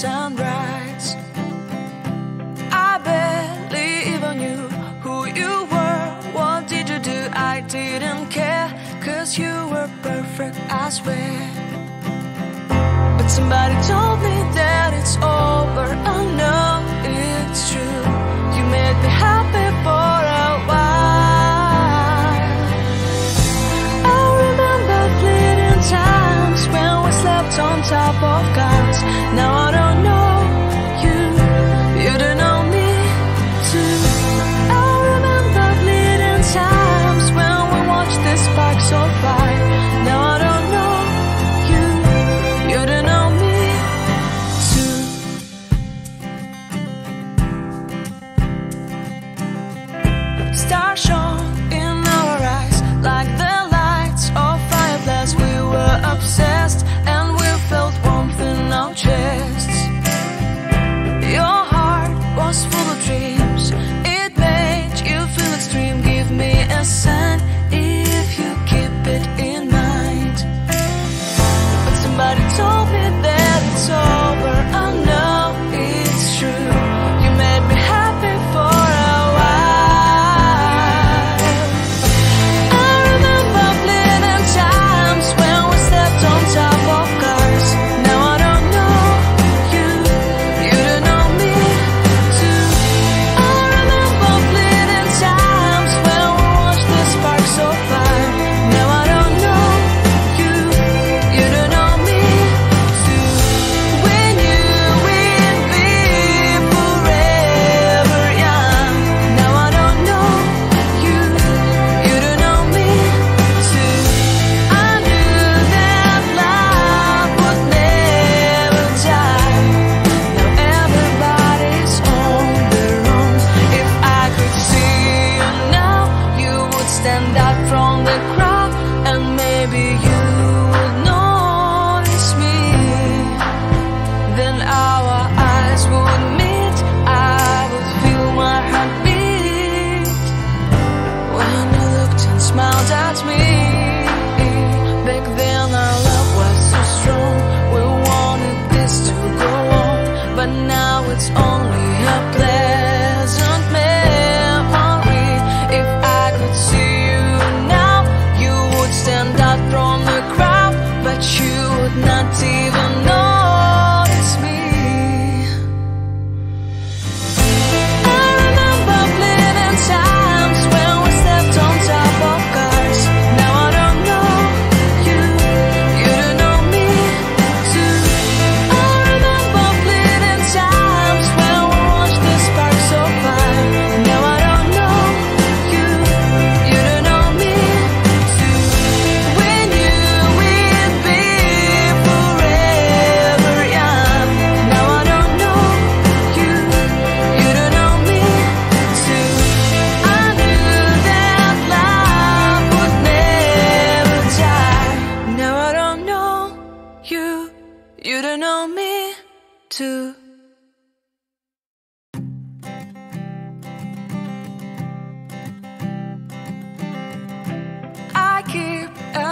sunrise. I barely even knew who you were. What did you do? I didn't care, cause you were perfect, I swear. But somebody told me that it's over. I know it's true. You made me happy for a while. I remember fleeting times when we slept on top of cars. Now star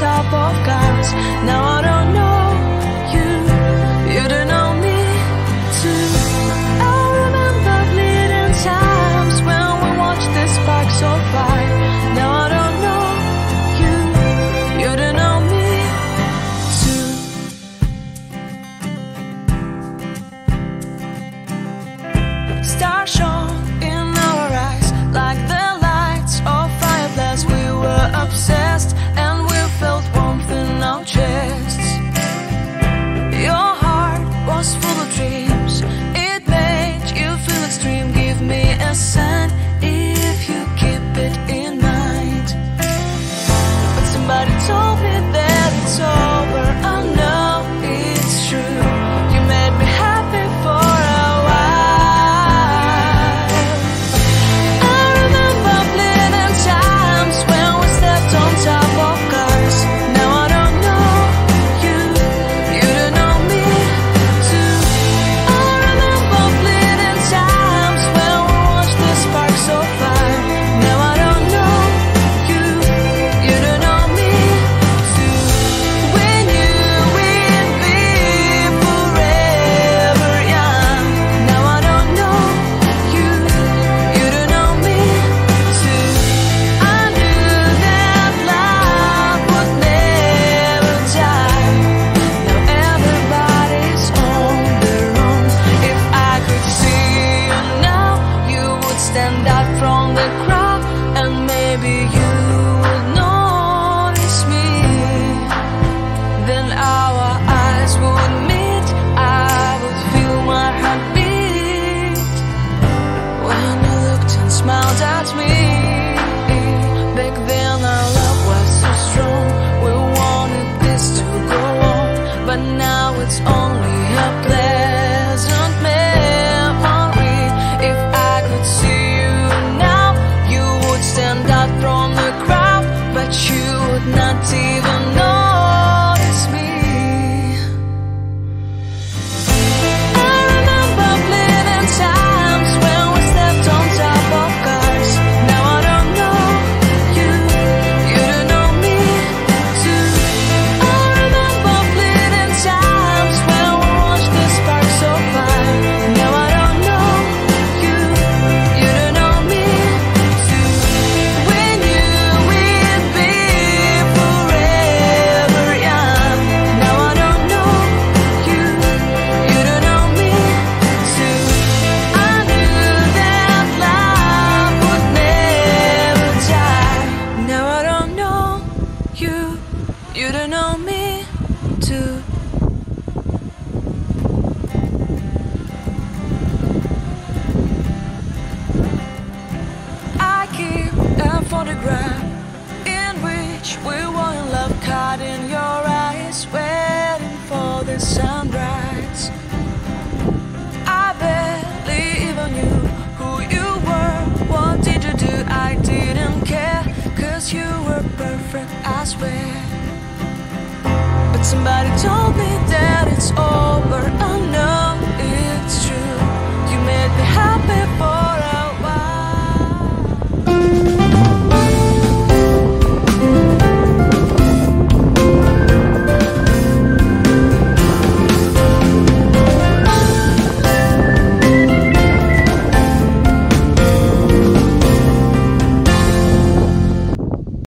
top of different, I swear. But somebody told me that it's over. Oh I.